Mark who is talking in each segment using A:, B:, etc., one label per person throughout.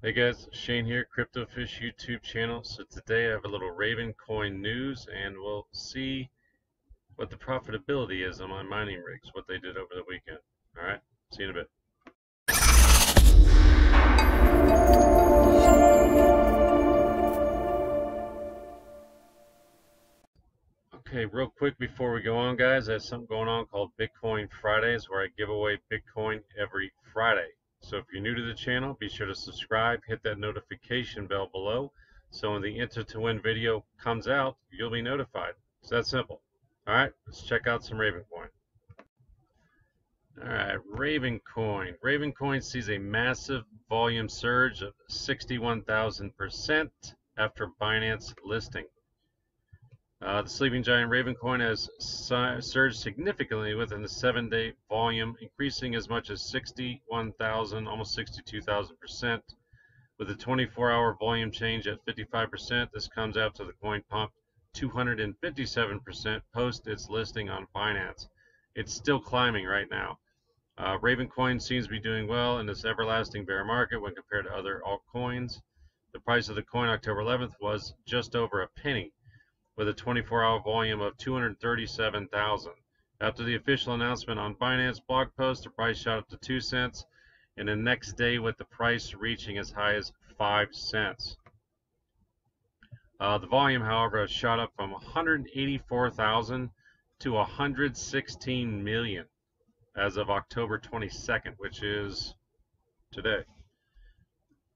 A: Hey guys, Shane here, CryptoFish YouTube channel. So today I have a little Raven coin news and we'll see what the profitability is on my mining rigs, what they did over the weekend. Alright, see you in a bit. Okay, real quick before we go on guys, I have something going on called Bitcoin Fridays where I give away Bitcoin every Friday. So if you're new to the channel, be sure to subscribe, hit that notification bell below, so when the Enter to Win video comes out, you'll be notified. It's that simple. Alright, let's check out some Ravencoin. Alright, Ravencoin. Ravencoin sees a massive volume surge of 61,000% after Binance listing. Uh, the sleeping giant Ravencoin has surged significantly within the seven-day volume, increasing as much as 61,000, almost 62,000%. With a 24-hour volume change at 55%, this comes to the coin pump 257% post its listing on Binance. It's still climbing right now. Uh, Ravencoin seems to be doing well in this everlasting bear market when compared to other altcoins. The price of the coin October 11th was just over a penny with a 24-hour volume of 237,000. After the official announcement on Binance blog post, the price shot up to 2 cents, and the next day with the price reaching as high as 5 cents. Uh, the volume, however, shot up from 184,000 to 116 million as of October 22nd, which is today.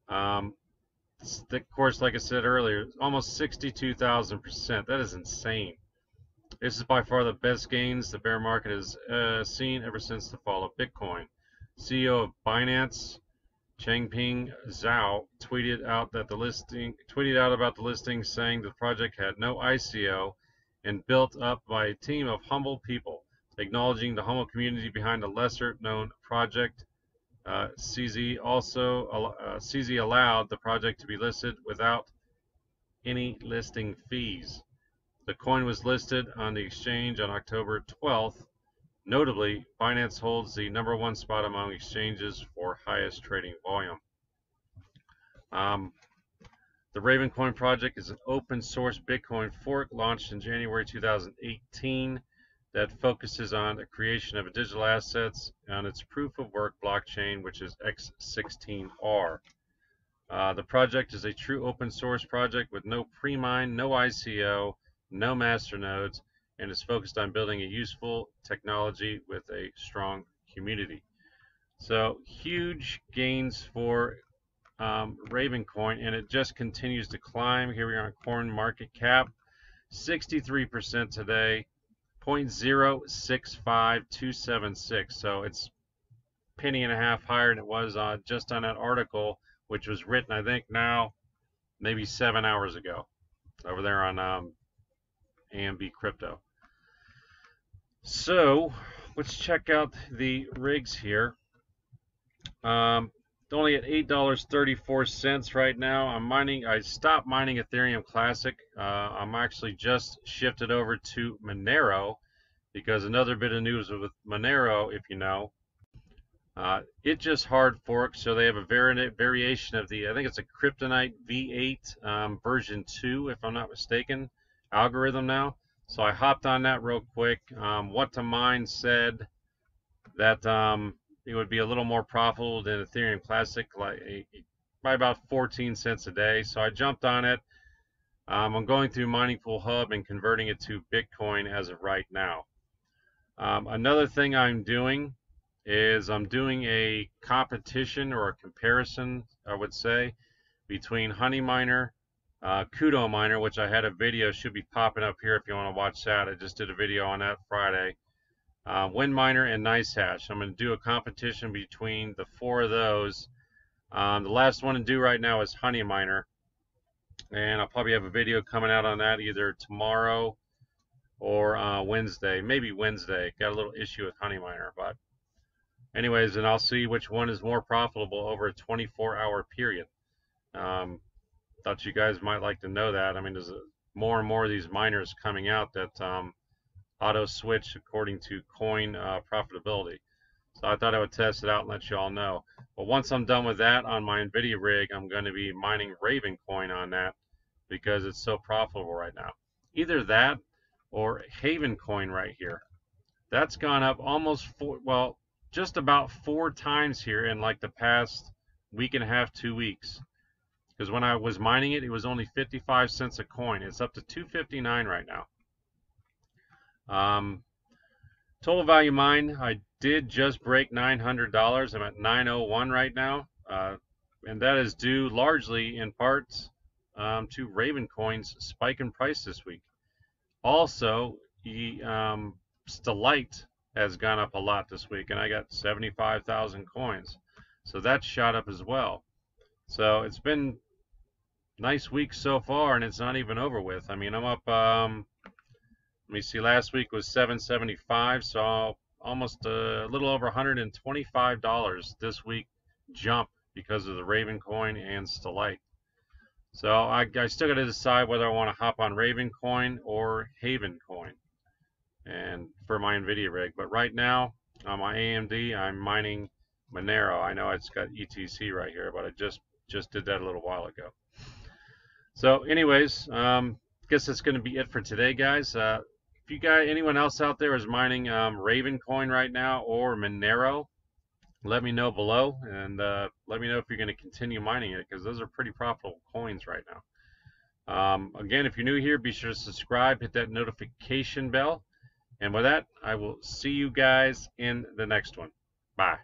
A: Um, of course, like I said earlier, almost 62,000%. That is insane. This is by far the best gains the bear market has uh, seen ever since the fall of Bitcoin. CEO of Binance, Changpeng Zhao, tweeted out that the listing tweeted out about the listing, saying the project had no ICO and built up by a team of humble people, acknowledging the humble community behind a lesser-known project uh, CZ also uh, CZ allowed the project to be listed without any listing fees. The coin was listed on the exchange on October 12th. Notably, Binance holds the number one spot among exchanges for highest trading volume. Um, the Ravencoin project is an open source Bitcoin fork launched in January 2018 that focuses on the creation of digital assets on its proof of work blockchain, which is X16R. Uh, the project is a true open source project with no pre-mine, no ICO, no master nodes, and is focused on building a useful technology with a strong community. So huge gains for um, Ravencoin, and it just continues to climb. Here we are on Coin Market Cap, 63% today. 0.065276. So it's penny and a half higher than it was uh, just on that article, which was written, I think, now maybe seven hours ago over there on um, AMB Crypto. So let's check out the rigs here. Um, only at $8.34 right now. I'm mining, I stopped mining Ethereum Classic. Uh, I'm actually just shifted over to Monero because another bit of news with Monero, if you know, uh, it just hard forked, so they have a vari variation of the, I think it's a CryptoNight V8 um, version 2, if I'm not mistaken, algorithm now. So I hopped on that real quick. Um, what to mine said that um, it would be a little more profitable than Ethereum Classic, like by about 14 cents a day. So I jumped on it. Um, I'm going through Mining Pool Hub and converting it to Bitcoin as of right now. Um, another thing I'm doing is I'm doing a competition or a comparison, I would say, between Honey Miner, uh, Cudo Miner, which I had a video should be popping up here if you want to watch that. I just did a video on that Friday uh, WinMiner, and NiceHash. I'm going to do a competition between the four of those. Um, the last one to do right now is HoneyMiner, and I'll probably have a video coming out on that either tomorrow or uh, Wednesday, maybe Wednesday. Got a little issue with HoneyMiner, but anyways, and I'll see which one is more profitable over a 24-hour period. Um, thought you guys might like to know that. I mean, there's more and more of these miners coming out that um, auto switch according to coin uh, profitability. So I thought I would test it out and let you all know. But once I'm done with that on my NVIDIA rig, I'm going to be mining Raven coin on that because it's so profitable right now. Either that or Haven coin right here. That's gone up almost four, well, just about four times here in like the past week and a half, two weeks. Because when I was mining it, it was only 55 cents a coin. It's up to 259 right now. Um, total value mine, I did just break $900. I'm at 901 right now. Uh, and that is due largely in parts um, to Raven Coin's spike in price this week. Also, the um, Stellite has gone up a lot this week, and I got 75,000 coins. So that shot up as well. So it's been nice week so far, and it's not even over with. I mean, I'm up. Um, let me see. Last week was 775, so almost a little over 125 dollars this week jump because of the Raven coin and Stellite. So I, I still got to decide whether I want to hop on Raven coin or Haven coin and for my NVIDIA rig. But right now on my AMD, I'm mining Monero. I know it's got ETC right here, but I just just did that a little while ago. So anyways, um, guess that's going to be it for today, guys. Uh, if you got anyone else out there is mining um, Raven coin right now or Monero, let me know below and uh, let me know if you're going to continue mining it because those are pretty profitable coins right now. Um, again, if you're new here, be sure to subscribe, hit that notification bell. And with that, I will see you guys in the next one. Bye.